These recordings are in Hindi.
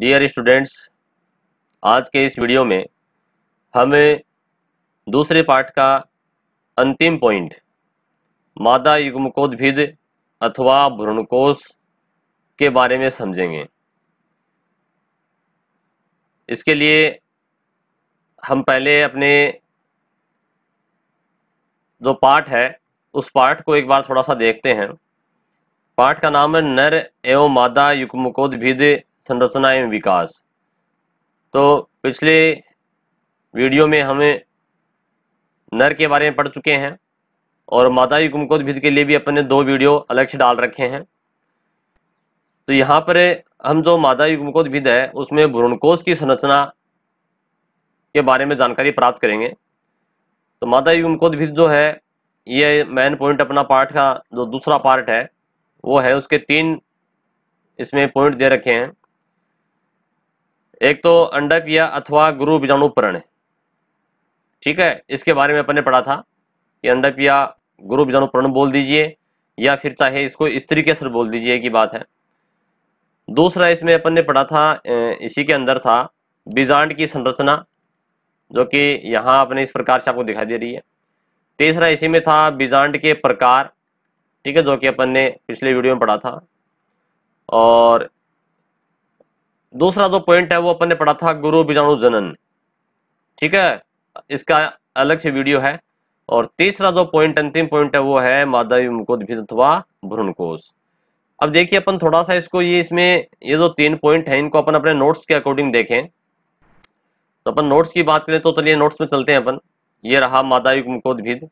डियर स्टूडेंट्स आज के इस वीडियो में हमें दूसरे पार्ट का अंतिम पॉइंट मादा युग्मकोद्भिद अथवा भ्रूणकोश के बारे में समझेंगे। इसके लिए हम पहले अपने जो पार्ट है, उस पार्ट को एक बार थोड़ा सा देखते हैं। पाठ का नाम है नर एवं मादा युग्मकोद्भिद संरचना एवं विकास। तो पिछले वीडियो में हमें नर के बारे में पढ़ चुके हैं और मादा युग्मकोद्भिद के लिए भी अपन दो वीडियो अलग से डाल रखे हैं। तो यहाँ पर हम जो मादा युग्मकोद्भिद है, उसमें भ्रूणकोश की संरचना के बारे में जानकारी प्राप्त करेंगे। तो मादा युग्मकोद्भिद जो है, ये मेन पॉइंट अपना पार्ट का जो दूसरा पार्ट है, वो है उसके तीन इसमें पॉइंट दे रखे हैं। एक तो अंडपिया अथवा गुरु बीजाणुपरण ठीक है? इसके बारे में अपन ने पढ़ा था कि अंडपिया गुरु बीजाणुपरण बोल दीजिए, या फिर चाहे इसको स्त्री के केसर बोल दीजिए की बात है। दूसरा इसमें अपन ने पढ़ा था इसी के अंदर था बीजांड की संरचना, जो कि यहाँ अपने इस प्रकार से आपको दिखाई दे रही है। तीसरा इसी में था बीजांड के प्रकार, ठीक है, जो कि अपन ने पिछले वीडियो में पढ़ा था। और दूसरा जो पॉइंट है, वो अपन ने पढ़ा था गुरु बीजाणु जनन। ठीक है? इसका अलग से वीडियो है। और तीसरा जो पॉइंट अंतिम पॉइंट है, वो है मादा मुकोद्भिद अथवा भ्रूणकोश। अब देखिए अपन थोड़ा सा इसको, ये इसमें, ये जो तीन पॉइंट है, इनको अपन अपने नोट्स के अकॉर्डिंग देखें। तो अपन नोट्स की बात करें तो चलिए नोट्स में चलते हैं अपन। ये रहा मादा मुकोद्भिद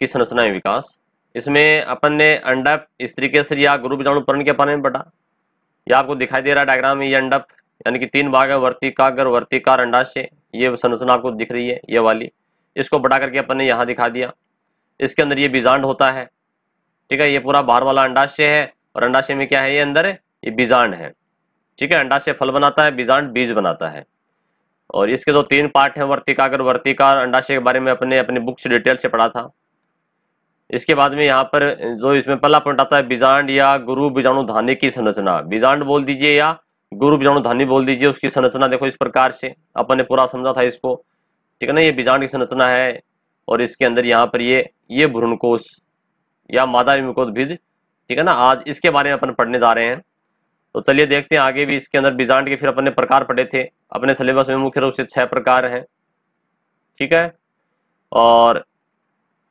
की संरचना विकास? इसमें अपन ने अंडा इस तरीके से या गुरु बीजाणु के बारे में पढ़ा। ये आपको दिखाई दे रहा है डायग्राम में ये अंडप यानी कि तीन भाग है वर्तिकागर वर्तिकार अंडाशय ये संरचना आपको दिख रही है, ये वाली। इसको बढ़ा करके अपन ने यहाँ दिखा दिया। इसके अंदर ये बीजांड होता है, ठीक है, ये पूरा बाहर वाला अंडाशय है, और अंडाशय में क्या है, ये अंदर ये बीजांड है, ठीक है अंडाशय फल बनाता है, बीजांड बीज बनाता है। और इसके जो तीन पार्ट हैं वर्तिकागर वर्तिकार अंडाशय के बारे में अपने अपने बुक से डिटेल से पढ़ा था। इसके बाद में यहाँ पर, जो इसमें पहला पॉइंट आता है, बीजांड या गुरु बीजाणु धानी की संरचना। बीजांड बोल दीजिए या गुरु बीजाणु धानी बोल दीजिए, उसकी संरचना देखो इस प्रकार से। अपन ने पूरा समझा था इसको। ठीक है ना? ये बीजांड की संरचना है और इसके अंदर यहाँ पर ये ये भ्रूणकोश या मादा विमुकोद्भिद ठीक है ना? आज इसके बारे में अपन पढ़ने जा रहे हैं। तो चलिए देखते हैं आगे भी इसके अंदर बीजांड के फिर अपने प्रकार पढ़े थे। अपने सिलेबस में मुख्य रूप से छह प्रकार हैं। ठीक है? और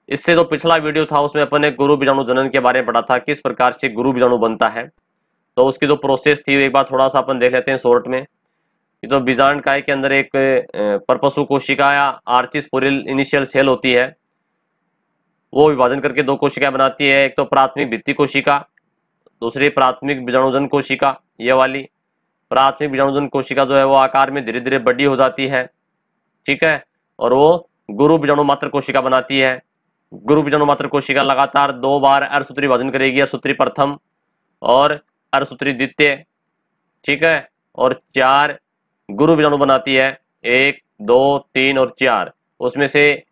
इससे जो पिछला वीडियो था, उसमें अपन ने गुरु बीजाणु जनन के बारे में पढ़ा था, किस प्रकार से गुरु बीजाणु बनता है। तो उसकी जो प्रोसेस थी एक बार थोड़ा सा अपन देख लेते हैं शॉर्ट में। कि तो बीजांड काय के अंदर एक परपसु कोशिका या आर्चिस पुरिल इनिशियल सेल होती है। वो विभाजन करके दो कोशिकाएँ बनाती है, एक तो प्राथमिक भित्ति कोशिका, दूसरी प्राथमिक बीजाणुजन कोशिका, ये वाली। प्राथमिक बीजाणुजन कोशिका जो है, वो आकार में धीरे धीरे बड़ी हो जाती है, ठीक है? और वो गुरु बीजाणु मात्र कोशिका बनाती है। गुरु बीजाणु मात्र कोशिका लगातार दो बार अर्सूत्री विभाजन करेगी, अर्सूत्री प्रथम और अर्सूत्री द्वितीय। ठीक है? और चार गुरु बीजाणु बनाती है, एक, दो, तीन और चार। उसमें से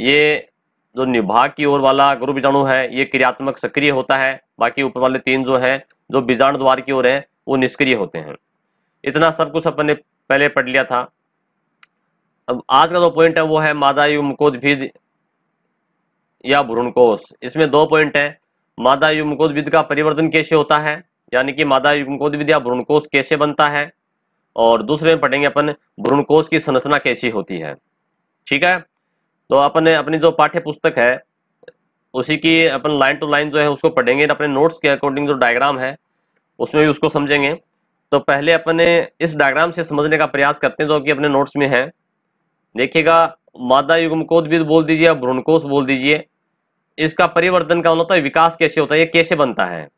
ये जो निभाग की ओर वाला गुरु बीजाणु है, ये क्रियात्मक सक्रिय होता है। बाकी ऊपर वाले तीन जो है, जो बीजाणु द्वार की ओर है, वो निष्क्रिय होते हैं। इतना सब कुछ अपन ने पहले पढ़ लिया था। अब आज का जो पॉइंट है, वो है मादा मुकोद्भिद या भ्रूणकोश इसमें दो पॉइंट है। मादा युग्मकोद्भिद का परिवर्तन कैसे होता है? यानी कि मादा युग्मकोद्भिद या भ्रूणकोश कैसे बनता है? और दूसरे में पढ़ेंगे अपन भ्रूणकोश की संरचना कैसी होती है। ठीक है? तो अपन, अपनी जो पाठ्य पुस्तक है, उसी की अपन लाइन टू लाइन जो है उसको पढ़ेंगे। अपने नोट्स के अकॉर्डिंग जो डायग्राम है, उसमें भी उसको समझेंगे। तो पहले अपने इस डायग्राम से समझने का प्रयास करते हैं जो कि अपने नोट्स में है। देखिएगा मादा युग्मकोद्भिद बोल दीजिए या भ्रूणकोश बोल दीजिए। इसका परिवर्तन का होता है? विकास कैसे होता है? ये कैसे बनता है?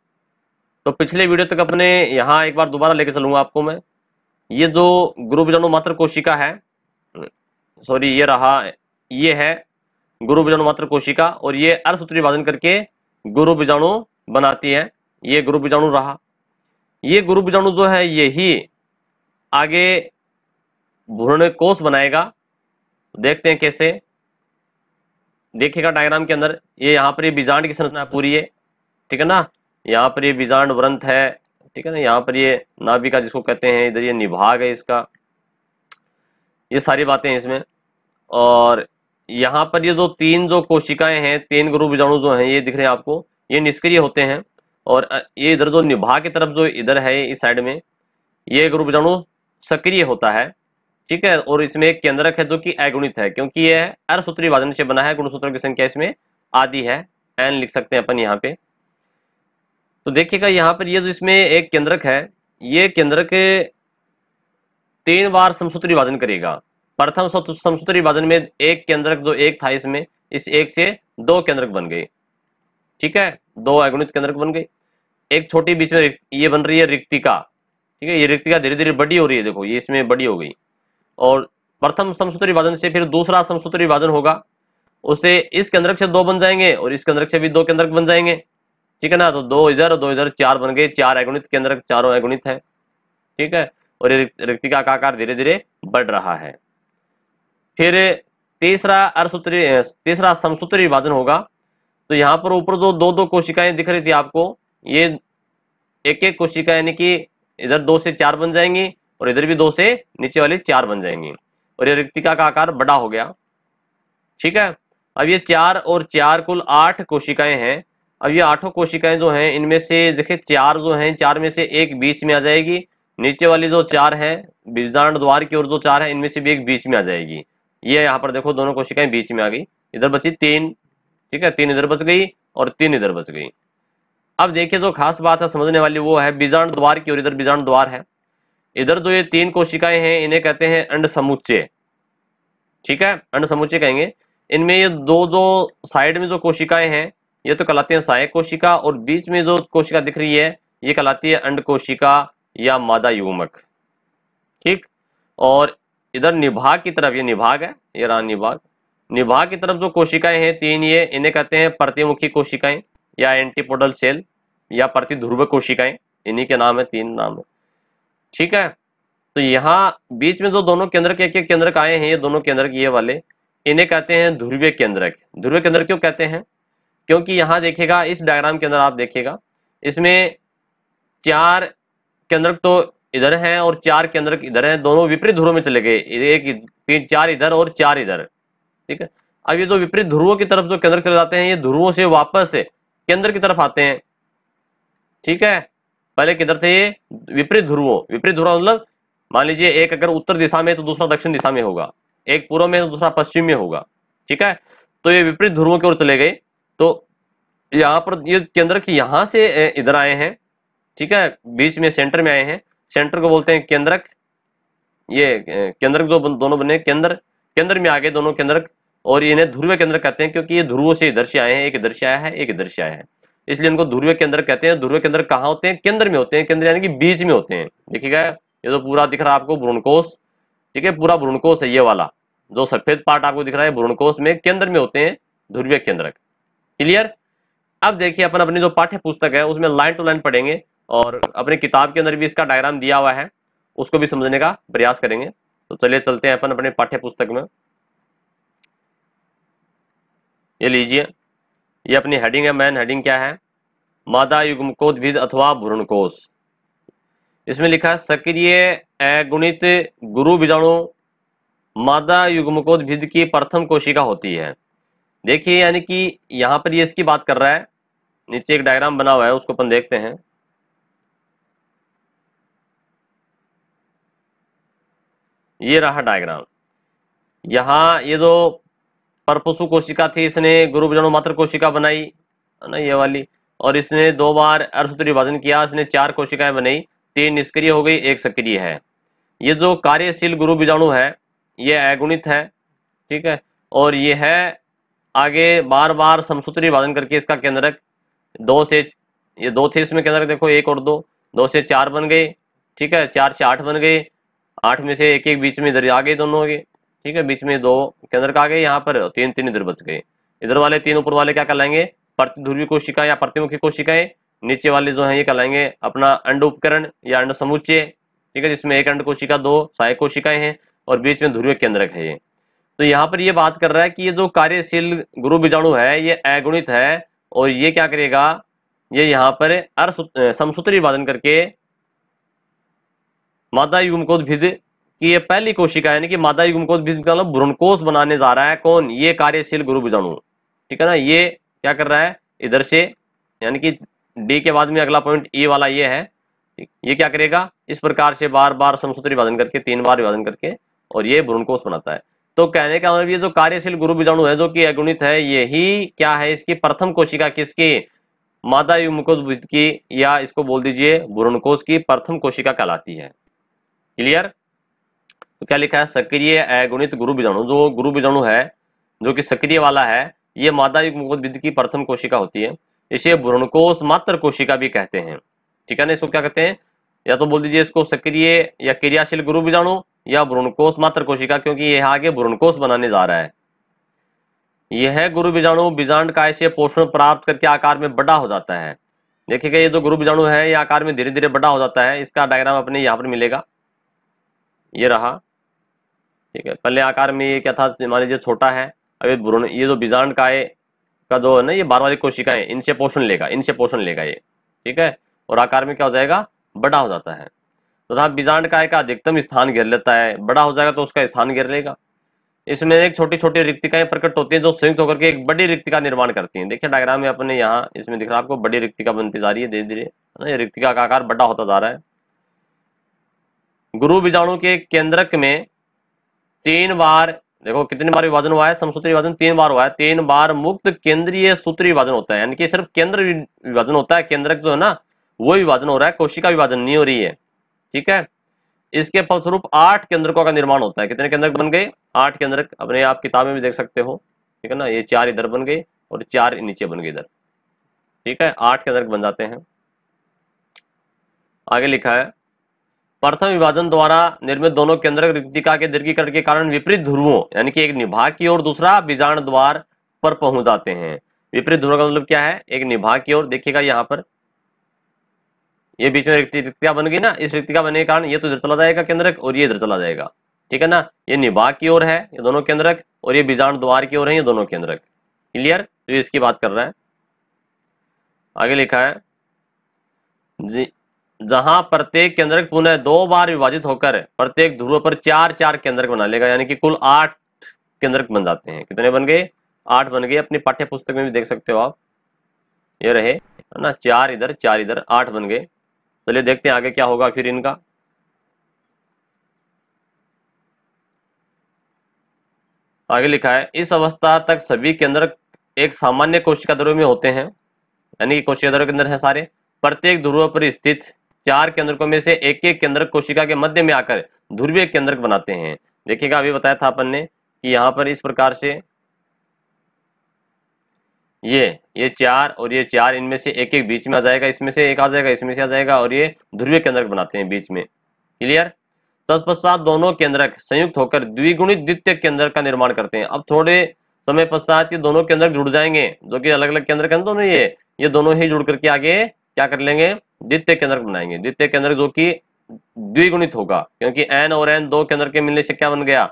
तो पिछले वीडियो तक अपने यहाँ एक बार दोबारा लेके चलूँगा आपको मैं। ये जो गुरु बीजाणु मात्र कोशिका है सॉरी ये रहा, ये है गुरु बीजाणु मात्र कोशिका और ये अर्धसूत्री विभाजन करके गुरु बीजाणु बनाती है। ये गुरु बीजाणु रहा। ये गुरु बीजाणु जो है यही आगे भ्रूण कोष बनाएगा। देखते हैं कैसे। देखिएगा डायग्राम के अंदर, ये यहाँ पर ये बीजांड की संरचना पूरी है, ठीक है ना? यहाँ पर ये बीजांड व्रंथ है, ठीक है ना? यहाँ पर ये नाभिका जिसको कहते हैं, इधर ये निभाग है इसका। ये सारी बातें इसमें। और यहाँ पर ये जो तीन जो कोशिकाएँ हैं, तीन गुरु बीजाणु जो हैं, ये दिख रहे हैं आपको, ये निष्क्रिय होते हैं। और ये इधर जो निभा की तरफ़ जो इधर है, इस साइड में, ये गुरु बीजाणु सक्रिय होता है। ठीक है? और इसमें एक केंद्रक है जो कि अगुणित है, क्योंकि यह अरसूत्री वादन से बना है गुणसूत्रों की संख्या इसमें आदि है। एन लिख सकते हैं अपन यहाँ पे। तो देखिएगा, यहाँ पर ये जो इसमें एक केंद्रक है, ये केंद्रक तीन बार समसूत्री विभाजन करेगा। प्रथम समसूत्री विभाजन में एक केंद्रक जो एक था इसमें, इस एक से दो केंद्रक बन गए ठीक है? दो अगुणित केंद्रक बन गए एक छोटी बीच में ये बन रही है रिक्तिका। ठीक है? ये रिक्तिका धीरे धीरे बड़ी हो रही है, देखो, ये इसमें बड़ी हो गई। और प्रथम समसूत्री विभाजन से फिर दूसरा समसूत्री विभाजन होगा। उससे इस केंद्रक से दो बन जाएँगे और इस केंद्रक से भी दो केंद्रक बन जाएँगे। ठीक है ना? तो दो इधर दो इधर चार बन गए। चार अगुणित केंद्रक चारों अगुणित है। ठीक है? और ये रिक्तिका का आकार धीरे धीरे बढ़ रहा है। फिर तीसरा अर्सूत्री तीसरा समसूत्री विभाजन होगा। तो यहाँ पर ऊपर जो दो दो कोशिकाएँ दिख रही थी आपको, ये एक एक कोशिका यानी कि इधर दो से चार बन जाएँगी। और इधर भी दो से नीचे वाली चार बन जाएँगी। और ये रिक्तिका का आकार बड़ा हो गया। ठीक है? अब ये चार और चार कुल आठ कोशिकाएँ हैं। अब ये आठों कोशिकाएँ जो हैं, इनमें से देखिए चार जो हैं, चार में से एक बीच में आ जाएगी। नीचे वाली जो चार है बीजाण द्वार की ओर जो चार है, इनमें से भी एक बीच में आ जाएगी। ये यहाँ पर देखो, दोनों कोशिकाएँ बीच में आ गई। इधर बची तीन। ठीक है? तीन इधर बच गई और तीन इधर बच गई। अब देखिए, जो खास बात है समझने वाली वो है बीजाण द्वार की ओर इधर बीजाण द्वार है। इधर जो ये तीन कोशिकाएँ हैं, इन्हें कहते हैं अंड समुच्चय ठीक है? अंड समुच्चय कहेंगे। इनमें ये दो जो साइड में जो कोशिकाएँ हैं, ये तो कहलाती है सहायक कोशिका और बीच में जो कोशिका दिख रही है, ये कहलाती है अंड कोशिका या मादा युग्मक। ठीक? और इधर निभाग की तरफ़, ये निभाग है, ये रहा निभाग। निभाग की तरफ़ जो कोशिकाएँ हैं, तीन ये, इन्हें कहते हैं प्रतिमुखी कोशिकाएँ या एंटीपोडल सेल या प्रतिध्रुव कोशिकाएँ। इन्हीं के नाम है, तीन नाम है। ठीक है? तो यहाँ बीच में जो दोनों केंद्र के एक एक केंद्रक आए हैं, ये दोनों केंद्रक, ये वाले, इन्हें कहते हैं ध्रुवीय केंद्रक। ध्रुवीय केंद्र क्यों कहते हैं? क्योंकि यहाँ देखेगा इस डायग्राम के अंदर आप देखेगा इसमें चार केंद्रक तो इधर हैं और चार केंद्रक इधर हैं, दोनों विपरीत ध्रुव में चले गए। एक तीन, चार इधर और चार इधर, ठीक है? अब ये जो विपरीत ध्रुवों की तरफ़ जो केंद्र चले जाते हैं, ये ध्रुवों से वापस केंद्र की तरफ़ आते हैं, ठीक है? पहले किधर थे? ये विपरीत ध्रुवों। विपरीत ध्रुव मतलब मान लीजिए एक अगर उत्तर दिशा में तो दूसरा दक्षिण दिशा में होगा। एक पूर्व में तो दूसरा पश्चिम में होगा। ठीक है? तो ये विपरीत ध्रुवों की ओर चले गए। तो यहाँ पर ये केंद्र की यहाँ से इधर आए हैं। ठीक है? बीच में सेंटर में आए हैं। सेंटर को बोलते हैं केंद्रक। ये केंद्रक जो दोनों बने, केंद्र। केंद्र में आ गए दोनों केंद्रक। और इन्हें ध्रुव केंद्र कहते हैं क्योंकि ये ध्रुवों से इधर से आए हैं। एक इधर से आया है, एक इधर से आया है। इसलिए इनको ध्रुव केंद्र कहते हैं ध्रुव केंद्र कहाँ होते हैं? केंद्र में होते हैं, केंद्र यानी कि बीच में होते हैं। देखिएगा, ये तो पूरा दिख रहा है आपको, भ्रूणकोश। ठीक है, पूरा भ्रूणकोश है ये वाला। जो सफ़ेद पार्ट आपको दिख रहा है, भ्रूणकोश में केंद्र में होते हैं ध्रुवीय केंद्रक। क्लियर अब देखिए, अपन अपनी जो पाठ्य पुस्तक है, उसमें लाइन टू लाइन पढ़ेंगे और अपनी किताब के अंदर भी इसका डायग्राम दिया हुआ है, उसको भी समझने का प्रयास करेंगे। तो चलिए, चलते हैं अपन अपने पाठ्य पुस्तक में। ये लीजिए। ये अपनी हेडिंग है मैन हेडिंग क्या है? मादा युग्मकोद्भिद अथवा भ्रूणकोश। इसमें लिखा है, सक्रिय अगुणित गुरु बीजाणु मादा युग्मकोद्भिद की प्रथम कोशिका होती है। देखिए, यानी कि यहाँ पर ये इसकी बात कर रहा है। नीचे एक डायग्राम बना हुआ है, उसको अपन देखते हैं। ये रहा डायग्राम यहाँ ये जो परपसु कोशिका थी, इसने गुरु बीजाणु मात्र कोशिका बनाई, है ना ये वाली? और इसने दो बार अर्धसूत्री विभाजन किया, इसने चार कोशिकाएँ बनाई, तीन निष्क्रिय हो गई, एक सक्रिय है। ये जो कार्यशील गुरु बीजाणु है, ये अगुणित है, ठीक है? और ये है आगे बार बार समसूत्री विभाजन करके इसका केंद्रक, दो से, ये दो थे इसमें केंद्रक, देखो, एक और दो दो से चार बन गए, ठीक है? चार से आठ बन गए, आठ में से एक एक बीच में इधर आ गए दोनों के ठीक है, बीच में दो केंद्रक आ गए यहाँ पर तीन तीन इधर बच गए। इधर वाले तीन, ऊपर वाले क्या कहलाएँगे? प्रतिध्रुवी कोशिका या प्रतिमुखी कोशिकाएँ। नीचे वाले जो है, ये कहलाएँगे अपना अंड उपकरण या अंड समुच्चय। ठीक है, जिसमें एक अंड कोशिका, दो सहायक कोशिकाएँ हैं और बीच में ध्रुवीय केंद्रक है ये। तो यहाँ पर ये बात कर रहा है कि ये जो कार्यशील गुरु बीजाणु है, ये अगुणित है और ये क्या करेगा? ये यहाँ पर अर्थ समसूत्री विभाजन करके मादा युग्मकोद्भिद की ये पहली कोशिका यानी कि मादा युग्मकोद्भिद का मतलब बनाने जा रहा है, कौन? ये कार्यशील गुरु बीजाणु ठीक है ना? ये क्या कर रहा है? इधर से, यानी कि डी के बाद में अगला पॉइंट ई वाला ये है। ये क्या करेगा? इस प्रकार से बार बार समसूत्र विभाजन करके, तीन बार विभाजन करके, और ये भ्रूणकोष बनाता है। तो कहने का मतलब ये जो कार्यशील गुरु बीजाणु है, जो कि अगुणित है यही क्या है? इसकी प्रथम कोशिका किसकी? मादा युग्मकोद्भिद की या इसको बोल दीजिए भ्रूणकोष की प्रथम कोशिका कहलाती है। क्लियर तो क्या लिखा है? सक्रिय, अगुणित गुरु बीजाणु। जो गुरु बीजाणु है, जो कि सक्रिय वाला है, ये मादा युग्मकोद्भिद की प्रथम कोशिका होती है। इसे भ्रूणकोष मात्र कोशिका भी कहते हैं। ठीक है ना, इसको क्या कहते हैं? या तो बोल दीजिए इसको सक्रिय या क्रियाशील गुरु बीजाणु या भ्रूणकोष मात्र कोशिका, क्योंकि यह आगे भ्रूणकोष बनाने जा रहा है। यह गुरु बीजाणु। बीजांड का ऐसे पोषण प्राप्त करके आकार में बड़ा हो जाता है। देखिएगा, ये जो गुरु बीजाणु है, ये आकार में धीरे धीरे बड़ा हो जाता है। इसका डायग्राम अपने यहाँ पर मिलेगा। ये रहा। ठीक है। पहले आकार में ये क्या था? मान लीजिए छोटा है, अभी भ्रूण ये जो बीजांड काय का जो है ना, ये बार वाली कोशिकाएँ इनसे पोषण लेगा, इनसे पोषण लेगा ये, ठीक है? और आकार में क्या हो जाएगा? बड़ा हो जाता है। तो तथा बीजांड काय का अधिकतम स्थान घेर लेता है, बड़ा हो जाएगा तो उसका स्थान घेर लेगा। इसमें एक छोटी छोटी रिक्तिकाएँ प्रकट होती हैं, जो संयुक्त होकर के एक बड़ी रिक्तिका निर्माण करती हैं। देखिए, डायग्राम में अपने यहाँ इसमें दिख रहा है आपको, बड़ी रिक्तिका बनती जा रही है धीरे धीरे है ना? ये रिक्तिका का आकार बड़ा होता जा रहा है। गुरु बीजाणु के केंद्रक में तीन बार, देखो कितनी बार विभाजन हुआ है, समसूत्री विभाजन तीन बार हुआ है, तीन बार मुक्त केंद्रीय सूत्री विभाजन होता है, यानी कि सिर्फ़ केंद्र विभाजन होता है, केंद्रक जो है ना, वो विभाजन हो रहा है, कोशिका विभाजन नहीं हो रही है, ठीक है? इसके फलस्वरूप आठ केंद्रकों का निर्माण होता है, कितने केंद्रक बन गए? आठ केंद्रक, अपने आप किताब में भी देख सकते हो, ठीक है ना, ये चार इधर बन गए और चार नीचे बन गए इधर, ठीक है? आठ केंद्रक बन जाते हैं। आगे लिखा है प्रथम विभाजन द्वारा निर्मित दोनों केंद्रक रिक्तिका के दीर्घीकरण के कारण विपरीत ध्रुवों, यानी कि एक निभाग की ओर दूसरा बीजाण द्वार पर पहुँच जाते हैं। विपरीत ध्रुव का मतलब क्या है? एक निभाग की ओर, देखिएगा यहाँ पर। ये बीच में रिक्तिका बन गई ना, इस रिक्तिका बनने के कारण ये तो इधर चला जाएगा केंद्रक और ये इधर चला जाएगा। ठीक है ना? ये निभाग की ओर है, ये दोनों केंद्रक, और ये बीजाण द्वार की ओर है, ये दोनों केंद्रक। क्लियर? तो इसकी बात कर रहा है। आगे लिखा है। जहाँ प्रत्येक केंद्रक पुनः दो बार विभाजित होकर प्रत्येक ध्रुव पर चार चार केंद्रक बना लेगा, यानी कि कुल आठ केंद्रक बन जाते हैं। कितने बन गए? आठ बन गए। अपनी पाठ्य पुस्तक में भी देख सकते हो आप। ये रहे, है ना? चार इधर चार इधर, आठ बन गए। चलिए देखते हैं आगे क्या होगा फिर इनका। आगे लिखा है, इस अवस्था तक सभी केंद्र एक सामान्य कोशिका ध्रुव में होते हैं। यानी कोशिका ध्रुव के अंदर है सारे। प्रत्येक ध्रुव पर स्थित चार केंद्रकों में से एक एक केंद्र कोशिका के मध्य में आकर ध्रुवीय केंद्रक बनाते हैं। देखिएगा, अभी बताया था अपन ने कि यहाँ पर इस प्रकार से ये ये चार और ये चार इनमें से एक एक बीच में आ जाएगा, इसमें से एक आ जाएगा, इसमें से आ जाएगा और ये ध्रुवीय केंद्रक बनाते हैं बीच में। क्लियर तत्पश्चात दोनों केंद्रक संयुक्त होकर द्विगुणित द्वितीय केंद्र का निर्माण करते हैं। अब थोड़े समय पश्चात ये दोनों केंद्रक जुड़ जाएँगे, जो कि अलग अलग केंद्र के दोनों ये ये दोनों ही जुड़ करके आगे क्या कर लेंगे? द्वितीय केंद्र बनाएँगे द्वितीय केंद्र जो कि द्विगुणित होगा, क्योंकि एन और एन दो केंद्र के मिलने से क्या बन गया?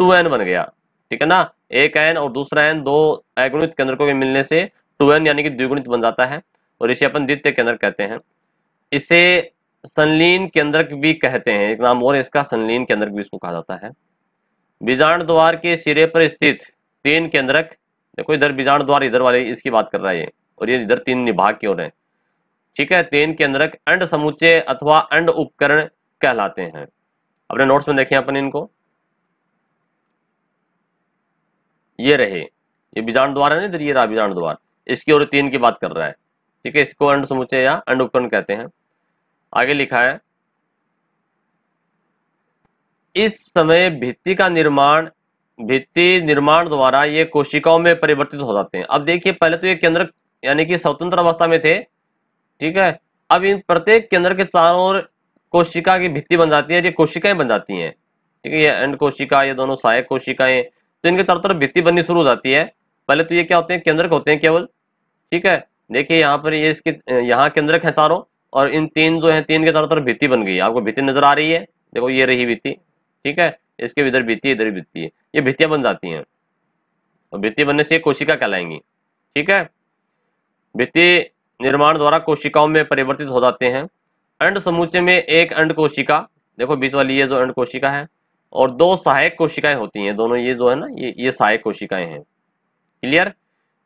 टू एन बन गया। ठीक है ना? एक एन और दूसरा एन दो अगुणित केंद्रकों के मिलने से टू एन यानी कि द्विगुणित बन जाता है, और इसे अपन द्वितीय केंद्र कहते हैं। इसे संलीन केंद्रक भी कहते हैं। एक नाम और इसका, संलीन केंद्रक भी इसको कहा जाता है। बीजाण द्वार के सिरे पर स्थित तीन केंद्रक, देखो इधर बीजाण द्वार इधर वाले इसकी बात कर रहा है और ये इधर तीन निभाग की ओर है। ठीक है, तीन केंद्रक अंड समुच्चय अथवा अंड उपकरण कहलाते हैं। अपने नोट्स में देखें अपन इनको। ये रहे, ये बीजाण द्वार है ना इधर, ये रहा बीजाण द्वार। इसकी ओर तीन की बात कर रहा है। ठीक है, इसको अंड समुच्चय या अंड उपकरण कहते हैं। आगे लिखा है, इस समय भित्ति का निर्माण, भित्ति निर्माण द्वारा ये कोशिकाओं में परिवर्तित हो जाते हैं। अब देखिए, पहले तो ये केंद्र, यानी कि स्वतंत्र अवस्था में थे ठीक है? अब इन प्रत्येक केंद्र के चारों ओर कोशिका की भित्ति बन जाती है, ये कोशिकाएँ बन जाती हैं। ठीक है, ये अंड कोशिका, ये दोनों सहायक कोशिकाएँ तो इनके चारों तरफ़ भित्ति बननी शुरू हो जाती है। पहले तो ये क्या होते हैं? केंद्रक होते हैं केवल। ठीक है? देखिए, यहाँ पर ये इसके, यहाँ केंद्रक है चारों, और इन तीन जो है, तीन के चारों तरफ़ भित्ति बन गई आपको भित्ति नज़र आ रही है? देखो, ये रही भित्ति। ठीक है? इसके इधर भित्ति इधर भित्ति। है ये भित्तियाँ बन जाती हैं। और भित्ति बनने से कोशिका कहलाएँगी। ठीक है? भित्ति निर्माण द्वारा कोशिकाओं में परिवर्तित हो जाते हैं। अंड समूचे में एक अंड कोशिका, देखो बीच वाली ये जो अंड कोशिका है, और दो सहायक कोशिकाएँ होती हैं, दोनों ये जो है ना, ये ये सहायक कोशिकाएँ हैं। क्लियर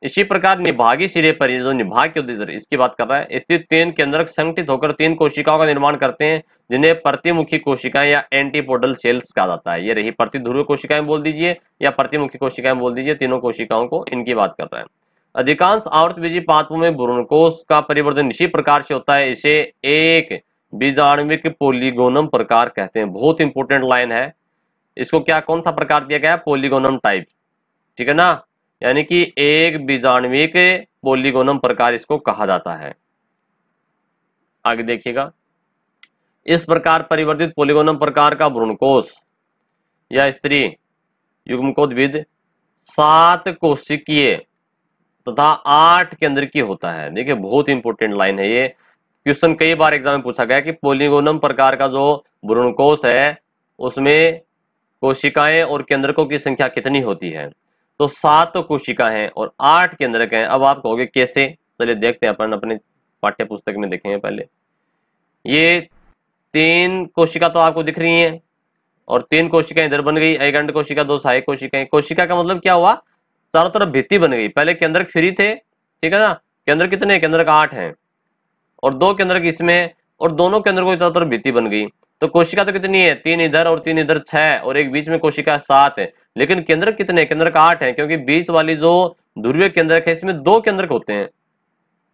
इसी प्रकार निभागी सिरे पर जो निभाग के इसकी बात कर रहा है, स्थित तीन केंद्रक संगठित होकर तीन कोशिकाओं का निर्माण करते हैं, जिन्हें प्रतिमुखी कोशिकाएँ या एंटीपोडल सेल्स कहा जाता है। ये रही प्रतिध्रुव कोशिकाएँ बोल दीजिए, या प्रतिमुखी कोशिकाएँ बोल दीजिए, तीनों कोशिकाओं को इनकी बात कर रहा है। अधिकांश आवर्त बीजी पात्रों में भ्रूणकोश का परिवर्तन इसी प्रकार से होता है, इसे एक बीजाणविक पोलीगोनम प्रकार कहते हैं। बहुत इंपॉर्टेंट लाइन है। इसको क्या, कौन सा प्रकार दिया गया? है पोलीगोनम टाइप ठीक है ना? यानी कि एक बीजाणविक पोलीगोनम प्रकार इसको कहा जाता है। आगे देखिएगा। इस प्रकार परिवर्तित पोलीगोनम प्रकार का भ्रूणकोश या स्त्री युग्मकोद्भिद सात कोशिकीय तथा आठ केंद्र की होता है। देखिए, बहुत इंपॉर्टेंट लाइन है ये। क्वेश्चन कई बार एग्ज़ाम में पूछा गया कि पोलीगोनम प्रकार का जो भ्रूणकोश है, उसमें कोशिकाएँ और केंद्रकों की संख्या कितनी होती है? तो सात तो कोशिका है और आठ केंद्रक हैं। अब आप कहोगे कैसे? चलिए देखते हैं, अपन अपने पाठ्य पुस्तक में देखेंगे पहले। ये तीन कोशिका तो आपको दिख रही हैं और तीन कोशिकाएँ इधर बन गई, एक अंड कोशिका दो सहायक कोशिकाएँ। कोशिका का मतलब क्या हुआ? चारों तरफ़ भित्ति बन गई। पहले केंद्र फ्री थे, ठीक है ना? केंद्र कितने केंद्र का आठ है। और दो केंद्र इसमें है, और दोनों केंद्र को चारों तरफ़ भित्ति बन गई। तो कोशिका तो कितनी है? तीन इधर और तीन इधर छह, और एक बीच में कोशिका सात है। लेकिन केंद्र कितने केंद्र का आठ है, क्योंकि बीच वाली जो ध्रुवीय केंद्र है, इसमें दो केंद्र होते हैं।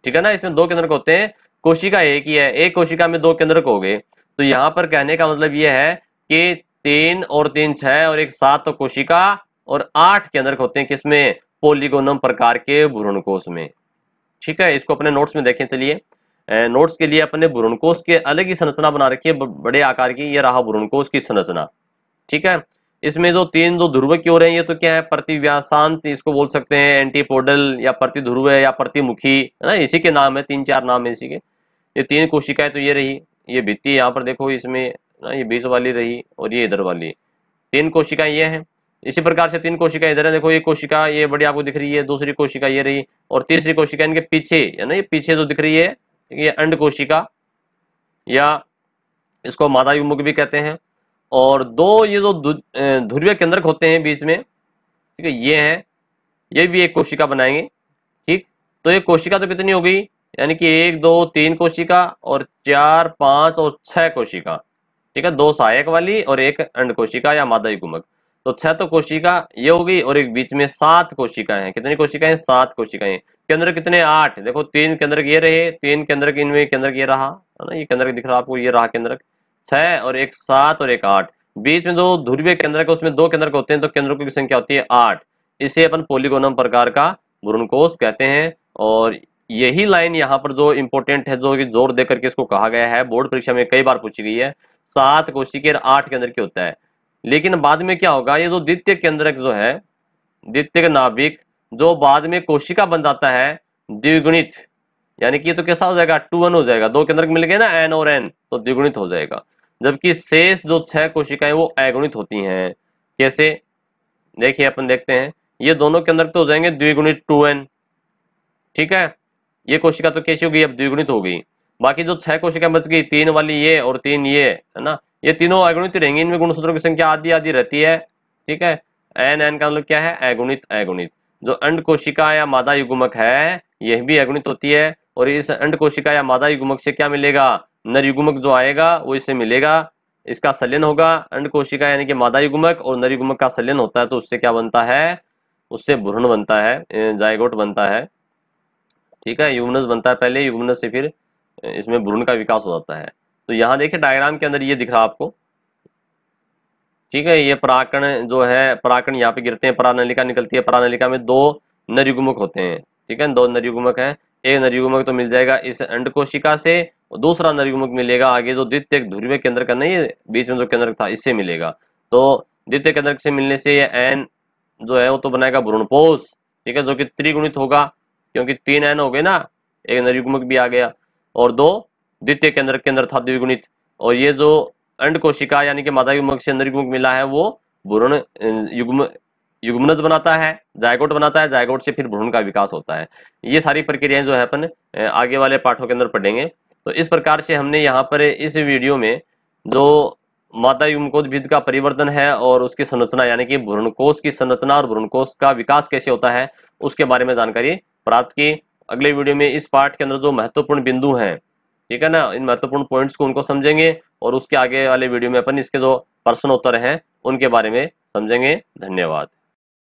ठीक है ना? इसमें दो केंद्र होते हैं, कोशिका एक ही है। एक कोशिका में दो केंद्र हो गए। तो यहाँ पर कहने का मतलब यह है कि तीन और तीन छह और एक सात तो कोशिका और आठ के अंदर होते हैं किसमें? पोलिगोनम प्रकार के भ्रूणकोश में। ठीक है, इसको अपने नोट्स में देखें, चलिए। नोट्स के लिए अपने भ्रूणकोश के अलग ही संरचना बना रखी है बड़े आकार की, ये रहा भ्रूणकोश की संरचना। ठीक है, इसमें जो तीन जो ध्रुव की ओर है, ये तो क्या है? प्रतिव्यासांत इसको बोल सकते हैं एंटीपोडल या प्रतिध्रुव या प्रतिमुखी, है ना? इसी के नाम है, तीन चार नाम है इसी के। ये तीन कोशिकाएँ तो ये रही, ये भित्ति यहाँ पर देखो, इसमें ना? ये बीस वाली रही और ये इधर वाली। तीन कोशिकाएँ ये हैं। इसी प्रकार से तीन कोशिका इधर है, देखो ये कोशिका ये बड़ी आपको दिख रही है, दूसरी कोशिका ये रही, और तीसरी कोशिका इनके पीछे, है ना, ये पीछे जो दिख रही है, ये अंड कोशिका, या इसको मादा युमुख भी कहते हैं, और दो ये जो ध्रुवीय केंद्रक होते हैं बीच में, ठीक है, ये है, ये भी एक कोशिका बनाएँगे, ठीक तो ये कोशिका तो कितनी हो गई, यानी कि एक, दो, तीन कोशिका, और चार, पाँच, और छह कोशिका, ठीक है, दो सहायक वाली और एक अंड कोशिका या मादा युग्मक तो छह तो कोशिका, ये होगी और एक बीच में सात कोशिकाएँ है। कितनी कोशिकाएँ? सात कोशिकाएँ केंद्र कितने? आठ। देखो, तीन केंद्र ये रहे, तीन केंद्र इनमें केंद्र ये रहा, है ना? ये केंद्र दिख रहा आपको, ये रहा केंद्र छह और एक सात और एक आठ। बीच में जो ध्रुवीय केंद्र उसमें दो केंद्र होते हैं तो केंद्रों की संख्या होती है आठ। इसे अपन पोलिगोनम प्रकार का भ्रूणकोश कहते हैं और यही लाइन यहाँ पर जो इंपोर्टेंट है, जो कि ज़ोर देकर के इसको कहा गया है बोर्ड परीक्षा में कई बार पूछी गई है, सात कोशिके आठ केंद्र के होता है। लेकिन बाद में क्या होगा? ये जो द्वितीय केंद्रक जो है, द्वितीय नाभिक, जो बाद में कोशिका बन जाता है, द्विगुणित, यानी कि ये तो कैसा हो जाएगा? टू वन हो जाएगा। दो केंद्रक मिल गए ना, एन और एन तो द्विगुणित हो जाएगा। जबकि शेष जो छह कोशिकाएँ वो अगुणित होती हैं। कैसे? देखिए, अपन देखते हैं। ये दोनों केंद्रक तो हो जाएँगे द्विगुणित टू एन। ठीक है? ये कोशिका तो कैसी होगी अब द्विगुणित हो गई। बाकी जो छह कोशिका बच गई, तीन वाली ये और तीन ये, है ना? ये तीनों अगुणित रहेंगे इनमें गुणसूत्रों की संख्या आदि आदि रहती है, ठीक है? एन एन का मतलब क्या है? अगुणित अगुणित। जो अंड कोशिका या मादा युग्मक है, यह भी अगुणित होती है, और इस अंड कोशिका या मादा युग्मक से क्या मिलेगा? नर युग्मक जो आएगा, वो इससे मिलेगा। इसका सलन होगा, अंड कोशिका यानी कि मादा युग्मक, और नर युग्मक का सलन होता है तो उससे क्या बनता है? उससे भ्रूण बनता है जायगोट बनता है, ठीक है? युग्मनस बनता है पहले, युग्मनस से फिर इसमें भ्रूण का विकास हो जाता है। तो यहाँ देखिए डायग्राम के अंदर ये दिख रहा है आपको। ठीक है, ये पराकण जो है, पराकण यहाँ पे गिरते हैं, परानलिका निकलती है। परानलिका में दो नरयुग्मक होते हैं। ठीक है, दो नरयुग्मक है। एक नरयुग्मक तो मिल जाएगा इस अंड कोशिका से दूसरा नरयुग्मक मिलेगा आगे जो द्वितीय ध्रुवीय केंद्र का नहीं बीच में जो केंद्र था, इससे मिलेगा। तो द्वितीय केंद्र से मिलने से ये एन जो है, वो तो बनाएगा भ्रूणपोष। ठीक है, जो कि त्रिगुणित होगा, क्योंकि तीन एन हो गए ना, एक नरयुग्मक भी आ गया। और दो, द्वितीय केंद्र केंद्र था द्विगुणित। और ये जो अंड कोशिका, यानी कि मादा युग्मक से अंदर युग्मक मिला है, वो भ्रूण युग्म युग्मनज बनाता है जायकोट बनाता है जायकोट से फिर भ्रूण का विकास होता है। ये सारी प्रक्रियाएँ जो है अपन आगे वाले पाठों के अंदर पढ़ेंगे। तो इस प्रकार से हमने यहाँ पर इस वीडियो में जो मादा युग्मकोद्भिद का परिवर्तन है और उसकी संरचना, यानी कि भ्रूणकोश की संरचना और भ्रूणकोश का विकास कैसे होता है, उसके बारे में जानकारी प्राप्त की। अगले वीडियो में इस पार्ट के अंदर जो महत्वपूर्ण बिंदु हैं, ठीक है ना? इन महत्वपूर्ण पॉइंट्स को उनको समझेंगे और उसके आगे वाले वीडियो में अपन इसके जो प्रश्न उत्तर हैं, उनके बारे में समझेंगे। धन्यवाद।